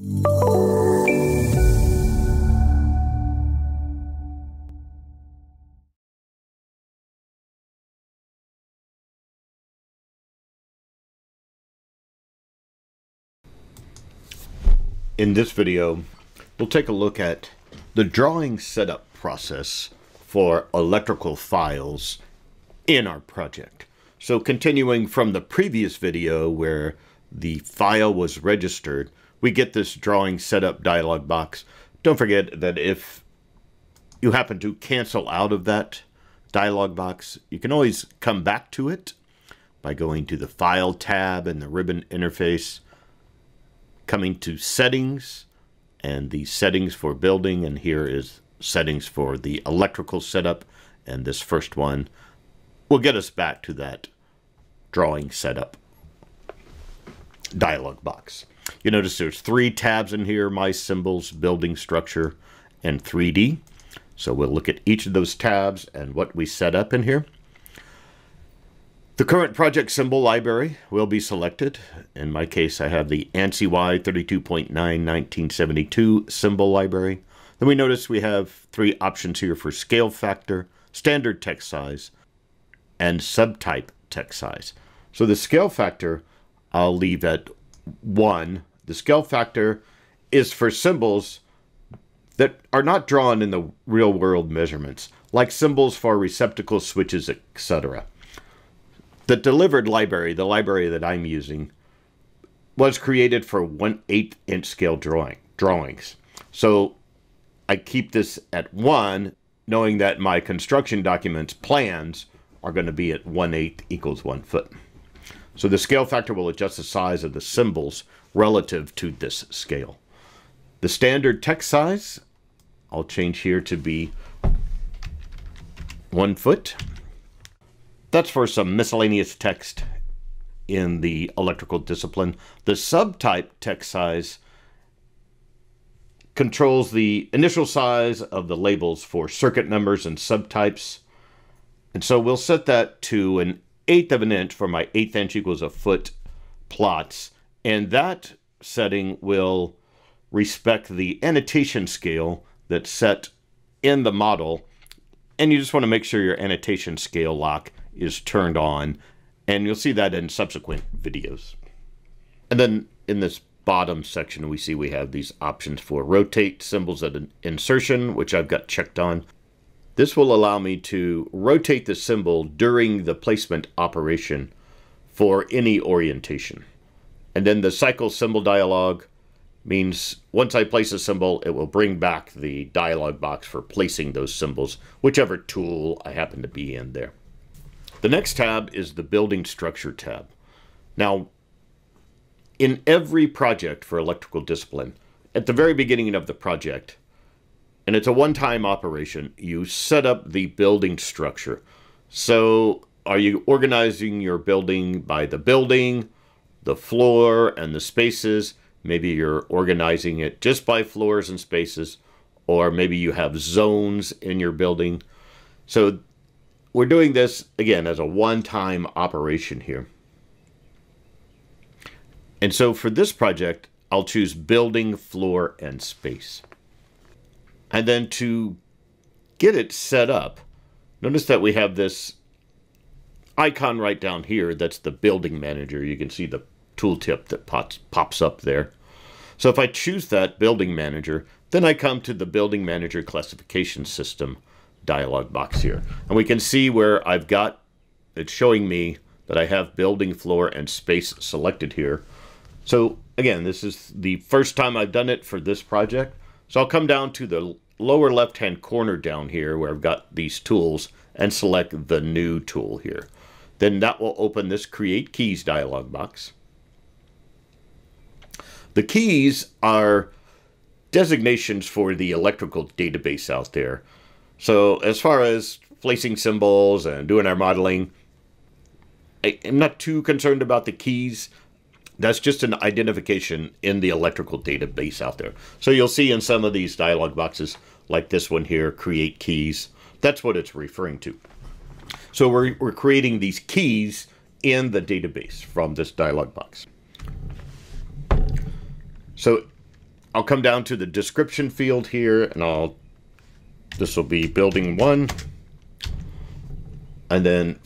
In this video, we'll take a look at the drawing setup process for electrical files in our project. So continuing from the previous video where the file was registered, we get this drawing setup dialog box. Don't forget that if you happen to cancel out of that dialog box, you can always come back to it by going to the File tab in the ribbon interface, coming to Settings, and the settings for building, and here is settings for the electrical setup, and this first one will get us back to that drawing setup dialog box. You notice there's three tabs in here, My Symbols, Building Structure, and 3D. So we'll look at each of those tabs and what we set up in here. The current project symbol library will be selected. In my case, I have the ANSI Y 32.9 1972 symbol library. Then we notice we have three options here for scale factor, standard text size, and subtype text size. So the scale factor I'll leave at 1. The scale factor is for symbols that are not drawn in the real world measurements, like symbols for receptacle switches, etc. The delivered library, the library that I'm using, was created for 1 8 inch scale drawing drawings. So I keep this at 1, knowing that my construction documents plans are going to be at 1 8 equals 1 foot. So the scale factor will adjust the size of the symbols relative to this scale. The standard text size, I'll change here to be one foot. That's for some miscellaneous text in the electrical discipline. The subtype text size controls the initial size of the labels for circuit numbers and subtypes. And so we'll set that to an eighth of an inch for my eighth inch equals a foot plots. And that setting will respect the annotation scale that's set in the model. And you just want to make sure your annotation scale lock is turned on. And you'll see that in subsequent videos. And then in this bottom section, we see we have these options for rotate symbols at an insertion, which I've got checked on. This will allow me to rotate the symbol during the placement operation for any orientation. And then the cycle symbol dialog means once I place a symbol, it will bring back the dialog box for placing those symbols, whichever tool I happen to be in there. The next tab is the building structure tab. Now, in every project for electrical discipline, at the very beginning of the project, and it's a one-time operation. You set up the building structure. So are you organizing your building by the building, the floor, and the spaces? Maybe you're organizing it just by floors and spaces, or maybe you have zones in your building. So we're doing this, again, as a one-time operation here. And so for this project, I'll choose building, floor, and space. And then to get it set up, notice that we have this icon right down here. That's the building manager. You can see the tooltip that pops, pops up there. So if I choose that building manager, then I come to the building manager classification system dialog box here. And we can see where I've got, it's showing me that I have building floor and space selected here. So again, this is the first time I've done it for this project. So I'll come down to the lower left-hand corner down here where I've got these tools and select the new tool here. Then that will open this Create Keys dialog box. The keys are designations for the electrical database out there. So as far as placing symbols and doing our modeling, I'm not too concerned about the keys. That's just an identification in the electrical database out there. So you'll see in some of these dialog boxes, like this one here, create keys. That's what it's referring to. So we're, we're creating these keys in the database from this dialog box. So I'll come down to the description field here and I'll, this will be building one. And then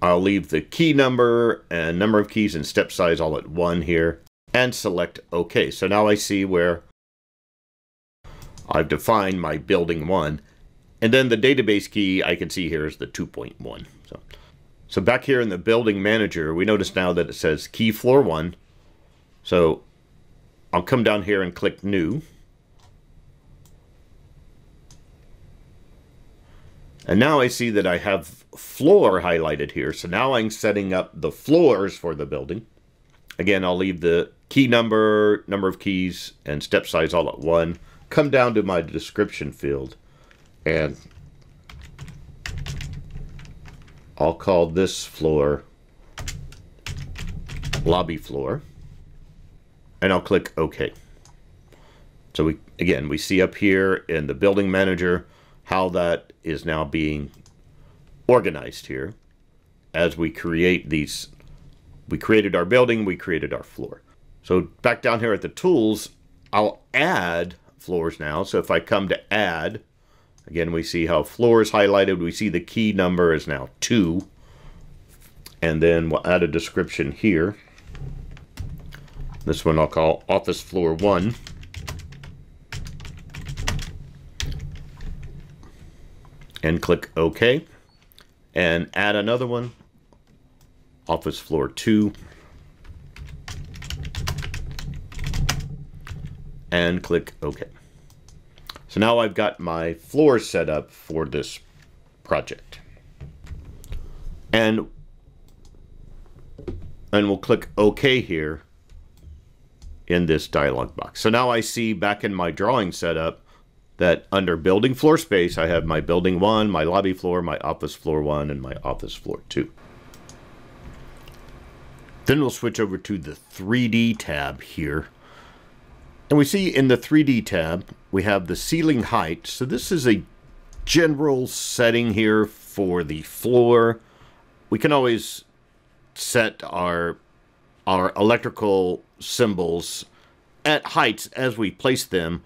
I'll leave the key number and number of keys and step size all at one here and select OK. So now I see where I've defined my building one. And then the database key I can see here is the 2.1. So, so back here in the building manager, we notice now that it says key floor one. So I'll come down here and click new. And now I see that I have floor highlighted here. So now I'm setting up the floors for the building. Again, I'll leave the key number, number of keys, and step size all at one. Come down to my description field and I'll call this floor lobby floor and I'll click OK. So we again, we see up here in the building manager how that is now being organized here as we create these. We created our building, we created our floor. So back down here at the tools, I'll add floors now. So if I come to add, again, we see how floor is highlighted. We see the key number is now 2. And then we'll add a description here. This one I'll call office floor 1. And click OK. And add another one, office floor 2. And click OK. So now I've got my floor set up for this project. And and we'll click OK here in this dialog box. So now I see back in my drawing setup that under building floor space, I have my building one, my lobby floor, my office floor one, and my office floor two. Then we'll switch over to the 3D tab here. And we see in the 3D tab, we have the ceiling height. So this is a general setting here for the floor. We can always set our our electrical symbols at heights as we place them,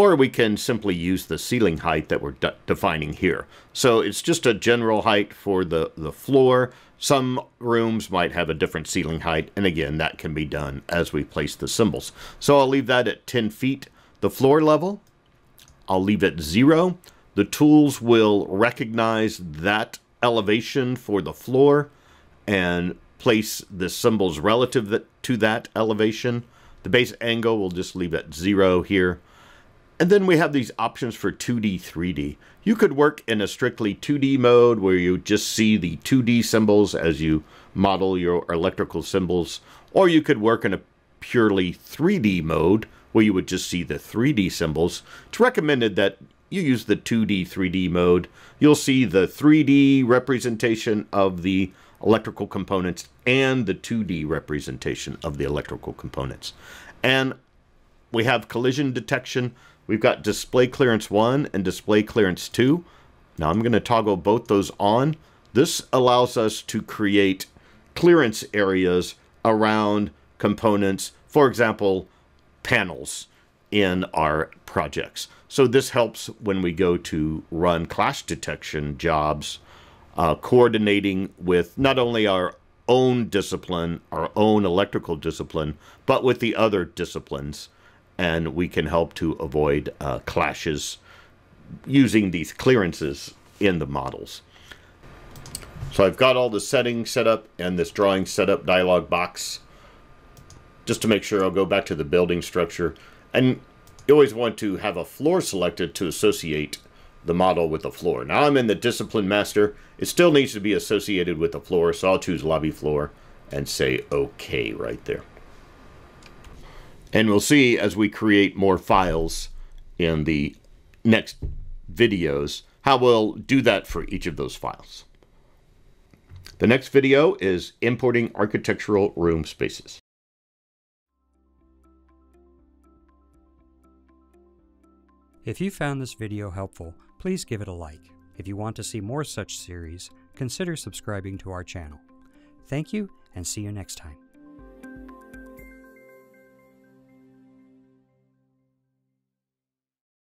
or we can simply use the ceiling height that we're de defining here. So it's just a general height for the, the floor. Some rooms might have a different ceiling height, and again, that can be done as we place the symbols. So I'll leave that at 10 feet. The floor level, I'll leave it zero. The tools will recognize that elevation for the floor and place the symbols relative to that elevation. The base angle we'll just leave at zero here. And then we have these options for 2D, 3D. You could work in a strictly 2D mode where you just see the 2D symbols as you model your electrical symbols, or you could work in a purely 3D mode where you would just see the 3D symbols. It's recommended that you use the 2D, 3D mode. You'll see the 3D representation of the electrical components and the 2D representation of the electrical components. And we have collision detection. We've got display clearance 1 and display clearance 2. Now I'm going to toggle both those on. This allows us to create clearance areas around components, for example, panels in our projects. So this helps when we go to run clash detection jobs uh, coordinating with not only our own discipline, our own electrical discipline, but with the other disciplines. And we can help to avoid uh, clashes using these clearances in the models. So I've got all the settings set up and this drawing setup dialog box. Just to make sure I'll go back to the building structure. And you always want to have a floor selected to associate the model with the floor. Now I'm in the discipline master. It still needs to be associated with the floor, so I'll choose lobby floor and say OK right there. And we'll see as we create more files in the next videos how we'll do that for each of those files. The next video is importing architectural room spaces. If you found this video helpful, please give it a like. If you want to see more such series, consider subscribing to our channel. Thank you, and see you next time.